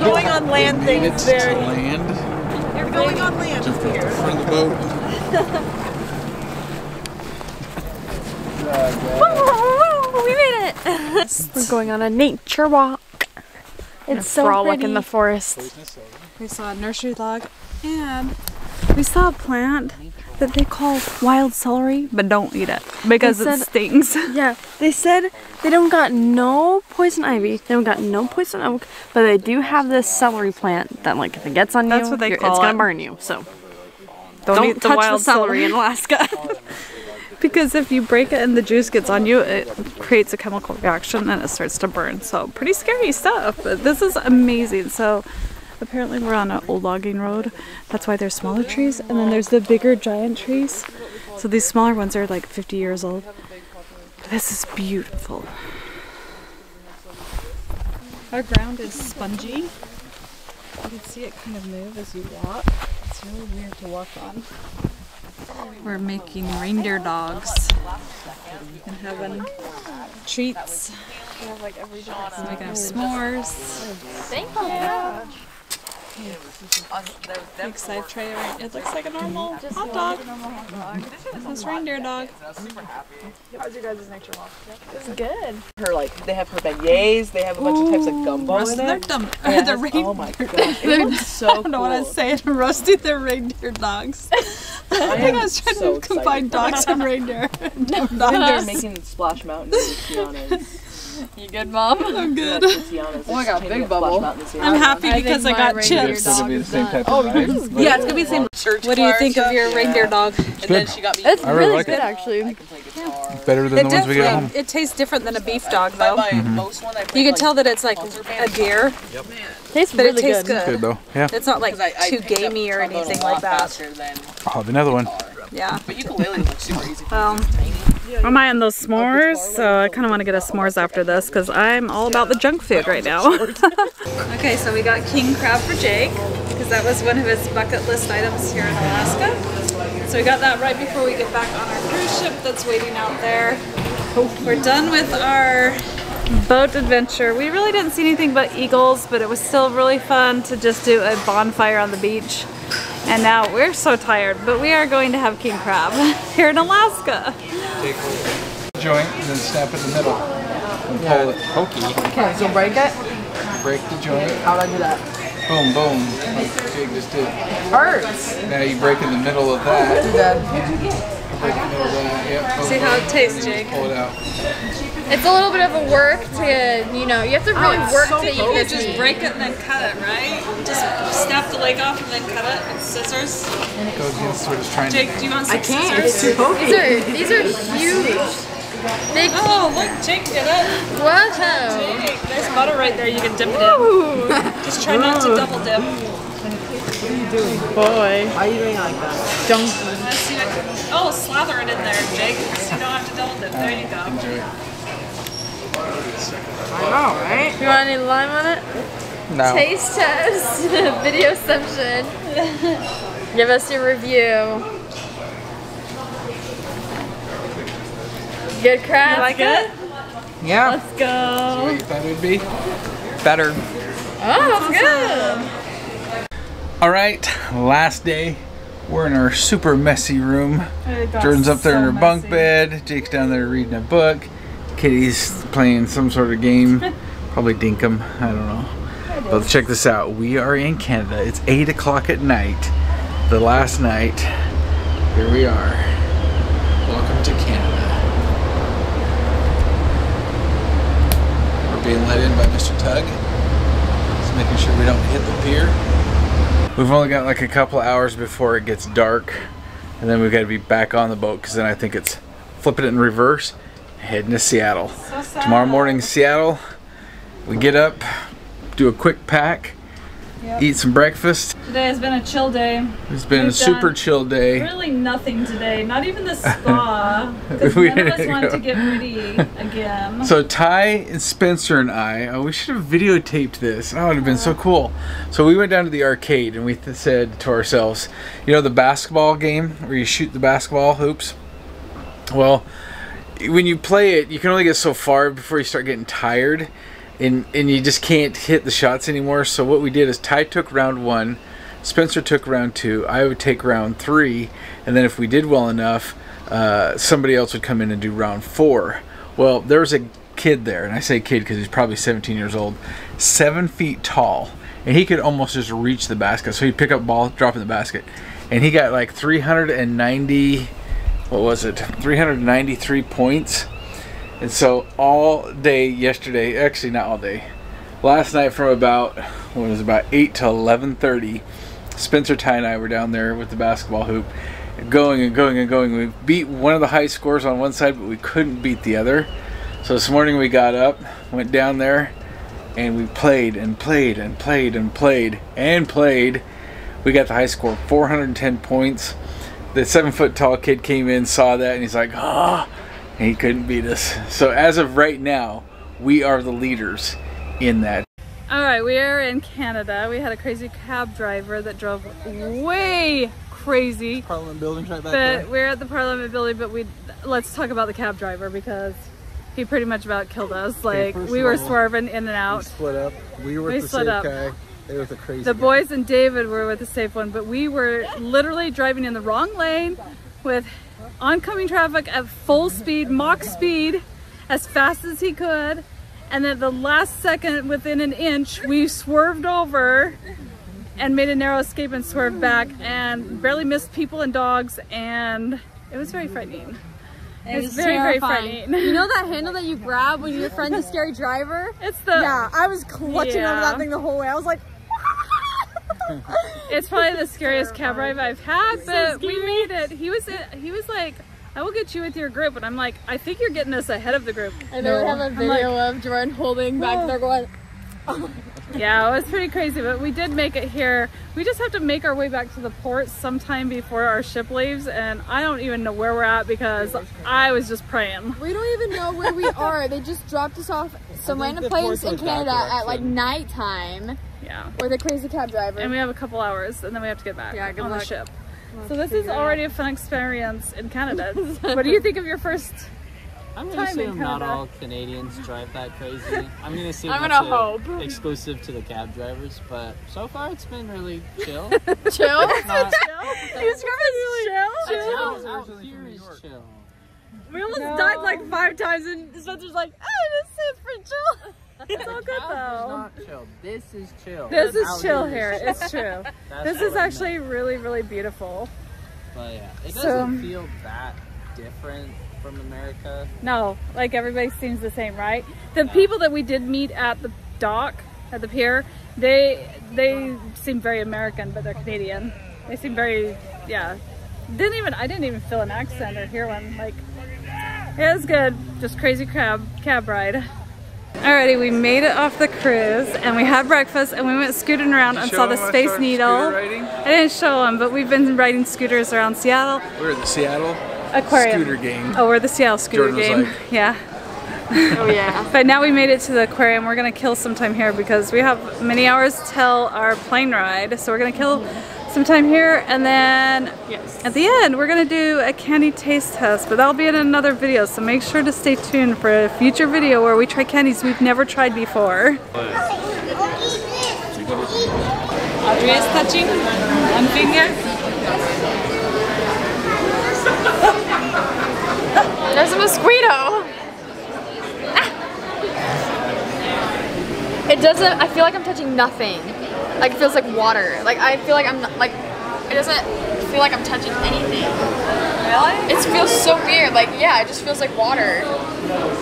Going on land made it things to very. land. You're going on land Jumped off the front of the boat. <laughs> we made it! <laughs> We're going on a nature walk. It's so frolic pretty. in the forest. We saw a nursery log and we saw a plant that they call wild celery, but don't eat it because They it said- stings. <laughs> Yeah, they said they don't got no poison ivy, they don't got no poison oak, but they do have this celery plant that, like, if it gets on That's you, what they call it's gonna it. burn you. So Don't, don't, eat the touch wild the celery in Alaska. <laughs> because if you break it and the juice gets on you, it creates a chemical reaction and it starts to burn. So pretty scary stuff, but this is amazing. So apparently we're on an old logging road. That's why there's smaller trees. And then there's the bigger giant trees. So these smaller ones are like 50 years old. But this is beautiful. Our ground is spongy. You can see it kind of move as you walk. It's really weird to walk on. We're making reindeer dogs and having treats. We have like every dog. So we can have s'mores. Thank you. Big side tray. right? It looks like a normal hot dog. This reindeer dog. It's good. Her like they have her beignets. They have a bunch of types of gumbo in Roasting their it. dumb. Yes. <laughs> the oh reindeer. Oh my gosh, it looks so <laughs> I don't know what I cool. was saying. <laughs> Roasting their reindeer dogs. I think I was trying so to combine dogs and reindeer. <laughs> Think they're making Splash Mountain with Tiana's. <laughs> You good, mom? I'm good. Tiana's. Oh my god, big bubble. I'm happy because I, got chips. It's gonna be the same type of vibe. but- Yeah, it's gonna be the same church. What do you think of your reindeer dog? And then she got me. It's I really really like good, it. actually. Better than It the ones we get home. it tastes different than a beef dog though. My most You can tell that it's like a deer, Tastes but really it tastes good. good. Good though. Yeah. It's not like too gamey or anything like that. I'll have oh, another one. Yeah. But ukulele looks super easy. Well, I'm eyeing those s'mores, so I kind of want to get a s'mores after this because I'm all about the junk food right now. <laughs> okay, so we got king crab for Jake because that was one of his bucket list items here in Alaska. So we got that right before we get back on our cruise ship that's waiting out there. We're done with our boat adventure. We really didn't see anything but eagles, but it was still really fun to just do a bonfire on the beach. And now we're so tired, but we are going to have king crab <laughs> here in Alaska. Take a joint and then snap it in the middle. And pull it. Pokey. Okay, so break it. Break the joint. How'd I do that? Boom, boom. Like Jake just did. Hurts. Now you break in the middle of that. Dead. Break in the middle of that. Yep. boom, See how it tastes, and then you Jake. Pull it out. It's a little bit of a work to, you know, you have to really oh, work to eat You this just meat. break it and then cut it, right? Just snap the leg off and then cut it with scissors. Go against what it's trying Jake, to do you want some I can't. scissors? It's too pokey. These are, these are huge. Big, Oh, look, Jake did it. whoa. Jake, there's butter right there. You can dip it in. Just try not to double dip. What are you doing? Boy. Why are you doing it like that? Let's Oh, slather it in there, Jake. So you don't have to double dip. There you go. enjoy. I know, right? You want any lime on it? No. Taste test, <laughs> video session. <laughs> Give us your review. Good crab. You like it? Yeah, Let's go. What you thought it would be? better. Oh, that's good. All right, last day. We're in our super messy room. Jordan's up there in so her bunk messy. bed. Jake's down there reading a book. Kitty's playing some sort of game. <laughs> Probably Dinkum. I don't know. But check this out. We are in Canada. It's 8 o'clock at night. The last night. Here we are. Welcome to Canada. We're being let in by Mr. Tug. Just making sure we don't hit the pier. We've only got like a couple hours before it gets dark, and then we've got to be back on the boat because then I think it's flipping it in reverse, heading to Seattle. Tomorrow morning, Seattle. We get up, do a quick pack, eat some breakfast. Today has been a chill day. It's been a We've super chill day. Really nothing today. Not even the <laughs> spa. Because We none of us wanted to get ready <laughs> again. So Ty and Spencer and I, oh, we should have videotaped this. Oh, it would have been so uh-huh. cool. So we went down to the arcade and we said to ourselves, you know, the basketball game where you shoot the basketball hoops. Well, when you play it, you can only get so far before you start getting tired, and and you just can't hit the shots anymore. So what we did is Ty took round one, Spencer took round two, I would take round three, and then if we did well enough, uh, somebody else would come in and do round four. Well, there was a kid there, and I say kid because he's probably 17 years old, seven feet tall, and he could almost just reach the basket. So he'd pick up ball, drop in the basket, and he got like 390 what was it 393 points and so all day yesterday actually not all day last night from about what was it, about 8 to 11.30 spencer ty and i were down there with the basketball hoop going and going and going. We beat one of the high scores on one side, but we couldn't beat the other. So this morning we got up, went down there, and we played and played and played and played and played. We got the high score, 410 points. The seven foot tall kid came in, saw that, and he's like, ah, and he couldn't beat us. So as of right now, we are the leaders in that. All right, we are in Canada. We had a crazy cab driver that drove way crazy. Parliament buildings right back But we're at the Parliament building, but we let's talk about the cab driver because he pretty much about killed us. Like first we were all, swerving in and We out. split up. We were We the split up. guy. They were the crazy The guy. boys and David were with the safe one, but we were literally driving in the wrong lane with oncoming traffic at full speed, Mach speed, as fast as he could. And at the last second, within an inch, we swerved over and made a narrow escape and swerved back and barely missed people and dogs. And it was very frightening. It was very, very frightening. You know that <laughs> handle that you grab when your friend's a scary driver? It's the Yeah, I was clutching Yeah. onto that thing the whole way. I was like, It's probably the scariest cab ride I've had, but we made it. He was he was like, "I will get you with your group," and I'm like, "I think you're getting us ahead of the group." and then we have a I'm video of Jordan holding back oh. there going, Yeah, it was pretty crazy, but we did make it here. We just have to make our way back to the port sometime before our ship leaves, and I don't even know where we're at because I was just praying. we don't even know where we <laughs> are. They just dropped us off some random the place in Canada at like nighttime Yeah, with a crazy cab driver. and we have a couple hours, and then we have to get back Yeah, on luck. the ship. So this is already a fun experience in Canada. <laughs> what do you think of your first? I'm gonna Time in assume not all Canadians drive that crazy. I'm gonna assume I'm gonna hope. exclusive to the cab drivers, but so far it's been really chill. <laughs> Chill? Not- You describe it as chill. out, out here is chill. We almost died like five times, and Spencer's like, "Oh, this is for chill." It's all good though. not chill. This is chill. This is chill here. It's <laughs> true. This is actually meant. really, really beautiful. But yeah, it doesn't um, feel that different from America. No, like everybody seems the same, right? The people that we did meet at the dock, at the pier, they they seem very American, but they're Canadian. They seem very, yeah. Didn't even I didn't even feel an accent or hear one. Like it was good. Just crazy cab cab ride. Alrighty, we made it off the cruise and we had breakfast and we went scooting around and saw the Space Needle. I didn't show them, but we've been riding scooters around Seattle We're at the Seattle Aquarium. scooter game. Oh, we're the Seattle scooter Jordan game. like- <laughs> yeah. oh yeah. <laughs> But now we made it to the aquarium. We're gonna kill some time here because we have many hours till our plane ride. So we're gonna kill some time here and then at the end we're gonna do a candy taste test. But that'll be in another video. So make sure to stay tuned for a future video where we try candies we've never tried before. Audrey is touching one finger. There's a mosquito. Ah. It doesn't. I feel like I'm touching nothing. Like it feels like water. Like I feel like I'm not, like. It doesn't feel like I'm touching anything. Really? It feels so weird. Like yeah, it just feels like water.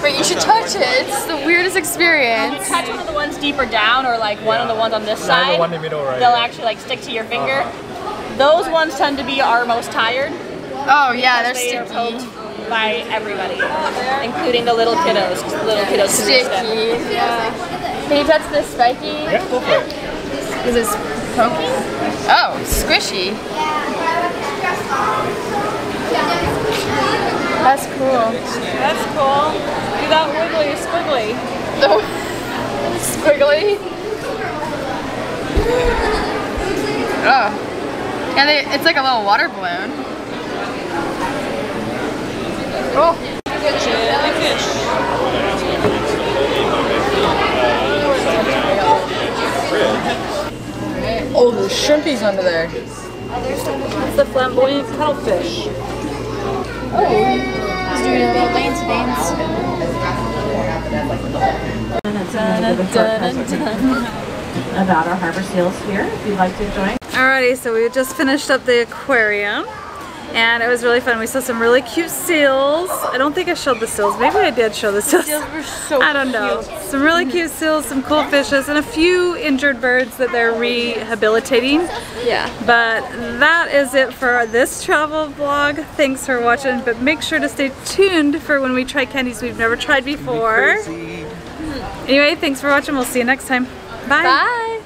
But you should touch it. It's the weirdest experience. You touch one of the ones deeper down or like one of the ones on this side, the one in the middle right they'll actually like stick to your finger. Uh-huh. Those ones tend to be our most tired. Oh yeah, they're They sticky. poked by everybody, including the little kiddos. the little kiddos can reach them. Sticky. Yeah. Can you touch this spiky? Yeah, go for it. Is this poking? Oh, squishy. That's cool. That's cool. Do that wiggly squiggly. Oh, squiggly. Oh. Yeah, they, it's like a little water balloon. Oh. Oh, there's shrimpies under there. It's the flamboyant cuttlefish. Oh. about our harbor seals here if you'd like to join. Alrighty, so we just finished up the aquarium and it was really fun. We saw some really cute seals. I don't think I showed the seals. Maybe I did show the seals. Seals were so <laughs> I don't know. cute. some really cute seals, some cool fishes, and a few injured birds that they're rehabilitating. Yeah. But that is it for this travel vlog. Thanks for watching, but make sure to stay tuned for when we try candies we've never tried before. Anyway, thanks for watching. We'll see you next time. Bye. Bye.